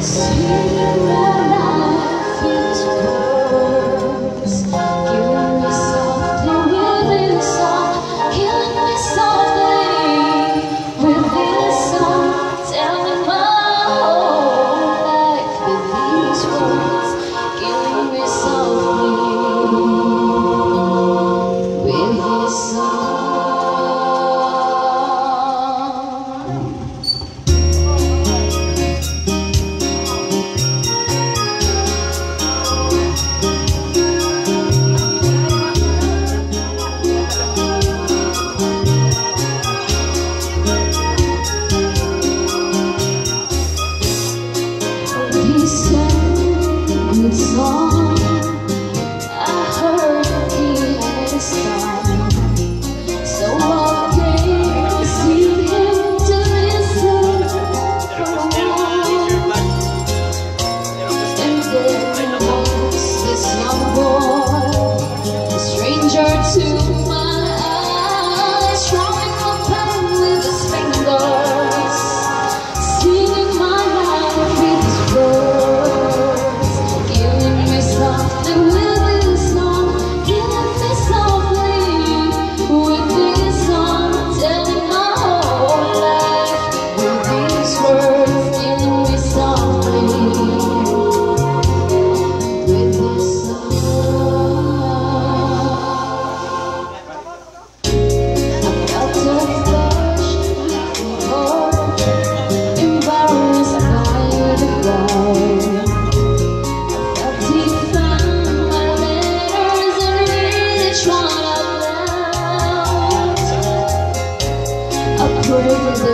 Spirit necessário. Deus.